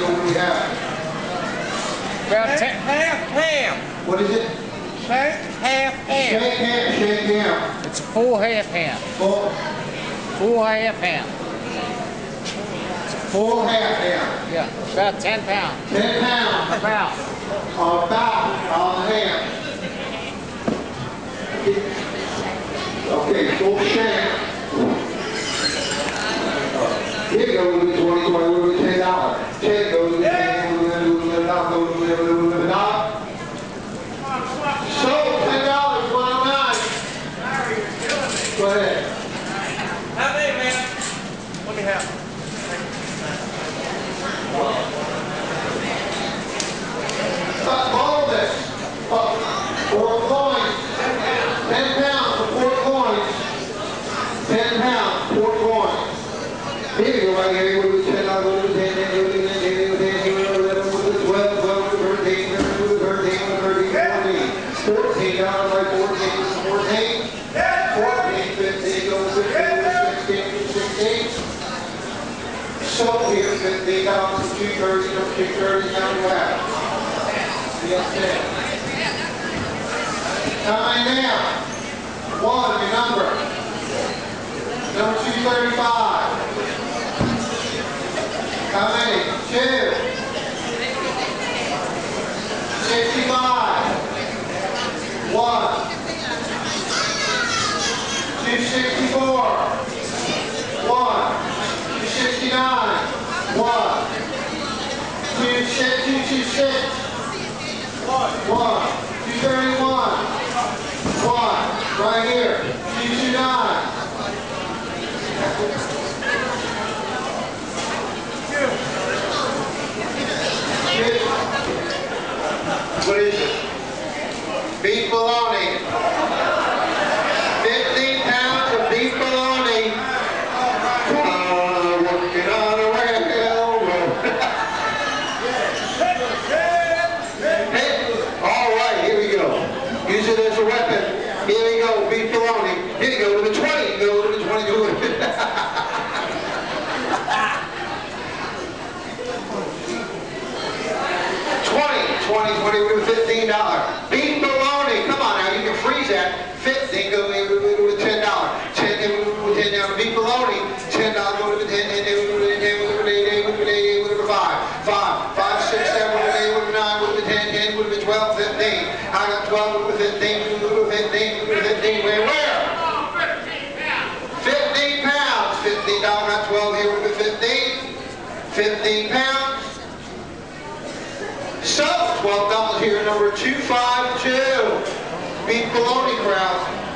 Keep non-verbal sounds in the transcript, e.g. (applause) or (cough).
go we have? About ten. Half ham. What is it? Half ham. Shake ham, shake ham. It's a full half ham. Full. Full half ham. Full half ham. Yeah, about 10 pounds. 10 pounds. About. About on ham. Okay, full shank. Here you go. How many, man? Let me have. Uh, all this, four coins, ten pounds for four coins, ten pounds, four coins. Here you go, showed here that they got on the street version of Cape Verde County Lab. Time now. One, your number. Number 235. Use it as a weapon. Here we go, beef bologna. Here you go to the 20. Go to the 20. Go to the (laughs) 20, 20, 20 with $15. Beef bologna, come on now, you can freeze that. 15, go with 15 pounds. So, twelve dollars here, number two five two. Beef bologna crowd.